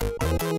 you